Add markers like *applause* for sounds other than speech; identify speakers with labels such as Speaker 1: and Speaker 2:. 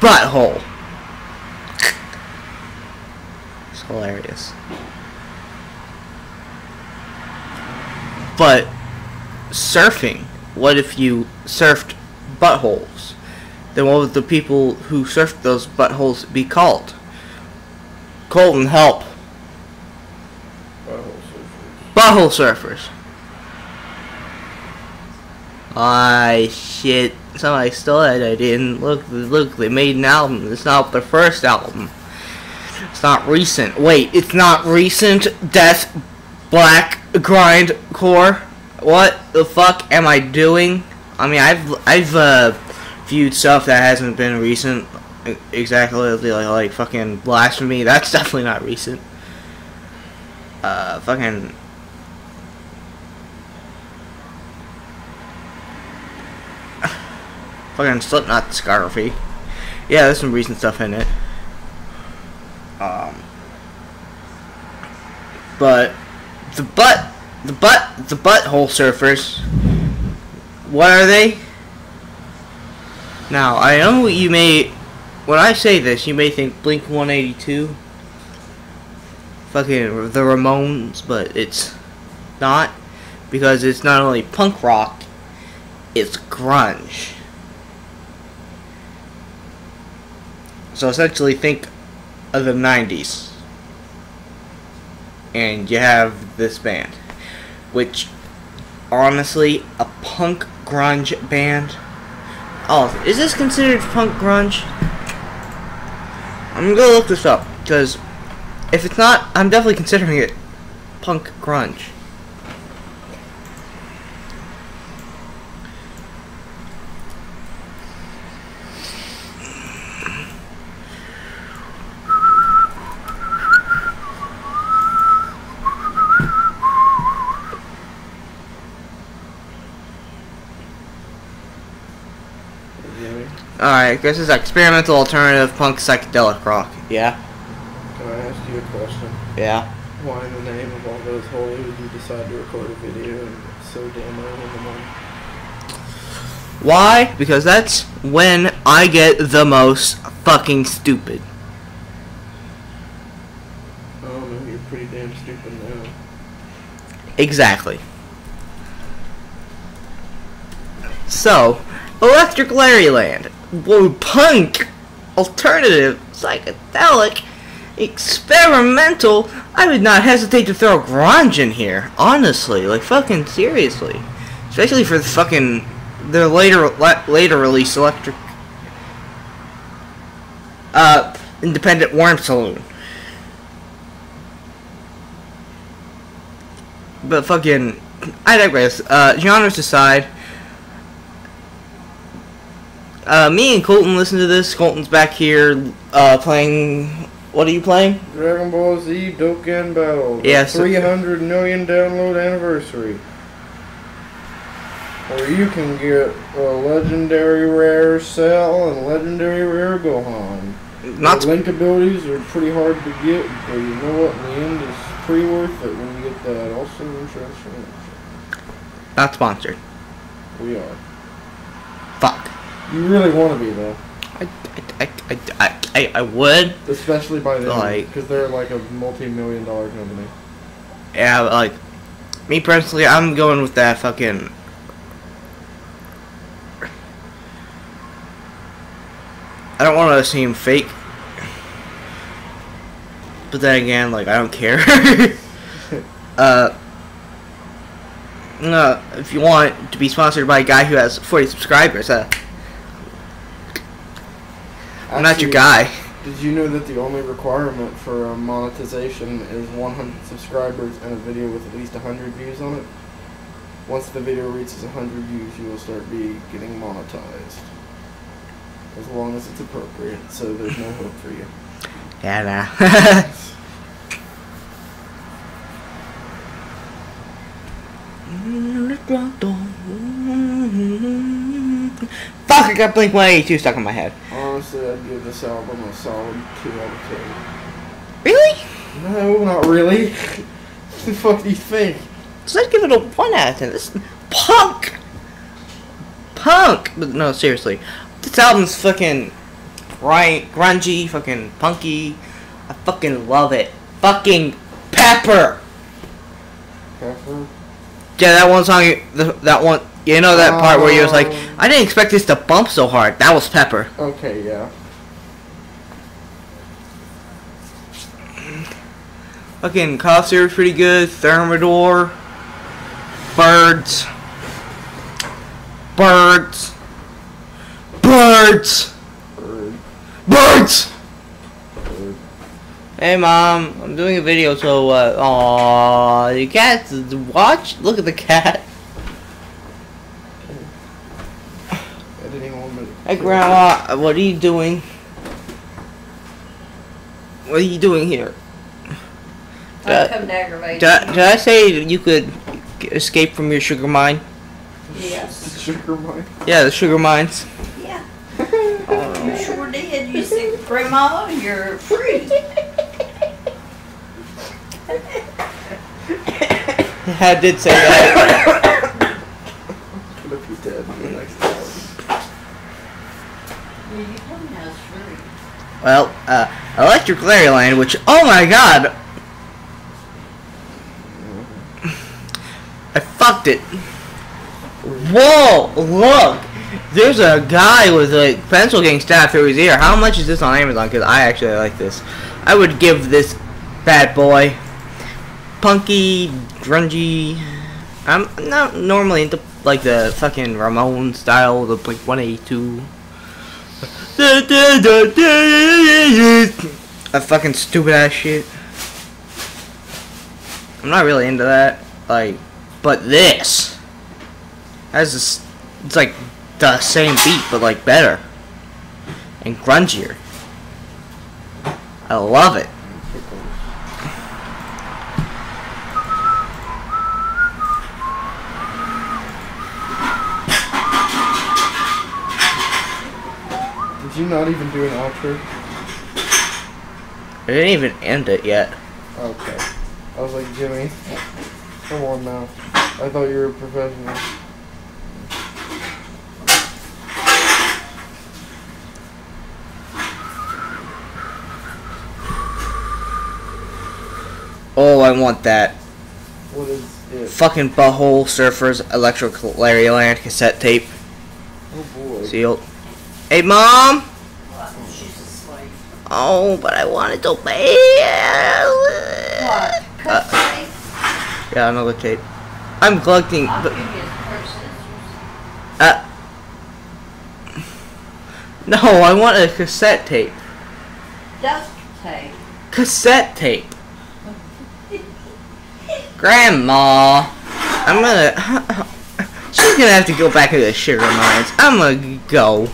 Speaker 1: butthole. It's hilarious. But surfing, what if you surfed buttholes? Then what would the people who surfed those buttholes be called? Colton, help. Butthole surfers. I shit. Somebody stole that. And look, look, they made an album. It's not their first album. It's not recent. Wait, it's not recent. Death, black, grind, core. What the fuck am I doing? I mean, I've I've uh, viewed stuff that hasn't been recent. Exactly like, like fucking blasphemy. That's *laughs* definitely not recent. Uh, fucking Fucking Slipknot discography. Yeah, there's some recent stuff in it. Um, but the butt, the butt, the butthole surfers. What are they? Now I know you may, when I say this, you may think Blink 182, fucking the Ramones, but it's not because it's not only punk rock, it's grunge. So essentially think of the 90s. And you have this band. Which, honestly, a punk grunge band. Oh, is this considered punk grunge? I'm gonna look this up. Because if it's not, I'm definitely considering it punk grunge. Alright, this is experimental alternative punk psychedelic rock. Yeah?
Speaker 2: Can I ask you a question?
Speaker 1: Yeah.
Speaker 2: Why in the name of all those holy would you decide to record a video and so damn early in the morning?
Speaker 1: Why? Because that's when I get the most fucking stupid.
Speaker 2: I don't know, you're pretty damn stupid now.
Speaker 1: Exactly. So, Electric Larryland. Whoa, punk, alternative, psychedelic, experimental. I would not hesitate to throw grunge in here. Honestly, like fucking seriously, especially for the fucking their later la- later release electric uh independent worm saloon. But fucking, I digress. Uh, genres aside. Uh, me and Colton listen to this. Colton's back here uh, playing. What are you playing?
Speaker 2: Dragon Ball Z Dokkan Battle.
Speaker 1: Yes.
Speaker 2: 300 million download anniversary. Where you can get a legendary rare Cell and legendary rare Gohan.
Speaker 1: Not
Speaker 2: the link abilities are pretty hard to get, but you know what? In the end, it's pretty worth it when you get that awesome transformation.
Speaker 1: not sponsored.
Speaker 2: We are.
Speaker 1: Fuck.
Speaker 2: You really want to be though,
Speaker 1: I, I, I, I, I, I would.
Speaker 2: especially by them,
Speaker 1: Like-
Speaker 2: because they're like a multi-million dollar company.
Speaker 1: Yeah, like me personally, I'm going with that fucking. I don't want to seem fake, but then again, like I don't care. *laughs* uh, no, if you want to be sponsored by a guy who has 40 subscribers, uh, I'm not your guy.
Speaker 2: Did you know that the only requirement for monetization is 100 subscribers and a video with at least 100 views on it? Once the video reaches 100 views, you will start be getting monetized. As long as it's appropriate, so there's no hope for you.
Speaker 1: Yeah, nah. *laughs* Fuck, I got Blink 182 stuck in my head.
Speaker 2: Honestly, I'd give this album a solid 2 out of 10.
Speaker 1: Really?
Speaker 2: No, not really. *laughs* the fuck do you think?
Speaker 1: So I'd give it a 1 out of 10. This punk! Punk! But no, seriously. This album's fucking right, grungy, fucking punky. I fucking love it. Fucking Pepper.
Speaker 2: Pepper.
Speaker 1: Yeah, that one song, that one, you know that part where he was like,
Speaker 2: Um.
Speaker 1: I didn't expect this to bump so hard. That was Pepper.
Speaker 2: Okay, yeah.
Speaker 1: Fucking Coster's pretty good. Thermador. Birds. Birds. Birds.
Speaker 2: Bird.
Speaker 1: Birds.
Speaker 2: Bird.
Speaker 1: Hey mom, I'm doing a video, so uh, aw, the cat, watch, look at the cat.
Speaker 2: Editing one minute.
Speaker 1: Hey grandma, what are you doing? What are you doing here?
Speaker 3: I come to aggravate
Speaker 1: Did I, did I say you could escape from your sugar mine?
Speaker 3: Yes.
Speaker 2: Sugar mine.
Speaker 1: Yeah, the sugar mines.
Speaker 3: Yeah. *laughs* You sure did. You said, Grandma, you're free. *laughs*
Speaker 1: I did say that. *coughs* *coughs* *coughs*
Speaker 2: What if you dead in the next hour?
Speaker 3: Yeah, you told me I was free.
Speaker 1: Well, uh, Electric Larryland, which, oh my god, I fucked it. Whoa, look! There's a guy with a pencil getting stabbed through his ear. How much is this on Amazon? Because I actually like this. I would give this bad boy punky, grungy. I'm not normally into like the fucking Ramon style, the Blink 182. A fucking stupid ass shit. I'm not really into that. Like, but this has this. It's like the same beat, but like better and grungier. I love it.
Speaker 2: You not even do an outro?
Speaker 1: I didn't even end it yet.
Speaker 2: Okay. I was like, Jimmy, come on now. I thought you were a professional.
Speaker 1: Oh, I want that.
Speaker 2: What is it?
Speaker 1: Fucking Butthole Surfers Electric Larry Land cassette tape
Speaker 2: Oh boy.
Speaker 1: sealed. Hey, mom!
Speaker 3: What? She's asleep.
Speaker 1: Oh, but I wanted to pay.
Speaker 3: What? Cut
Speaker 1: Uh,
Speaker 3: tape?
Speaker 1: yeah, another tape. I'm collecting.
Speaker 3: I'll
Speaker 1: But,
Speaker 3: give you a pair of scissors.
Speaker 1: uh, *laughs* no, I want a cassette tape.
Speaker 3: Duct tape.
Speaker 1: Cassette tape. *laughs* Grandma, I'm gonna. *laughs* She's gonna have to go back to the sugar mines. I'm gonna go.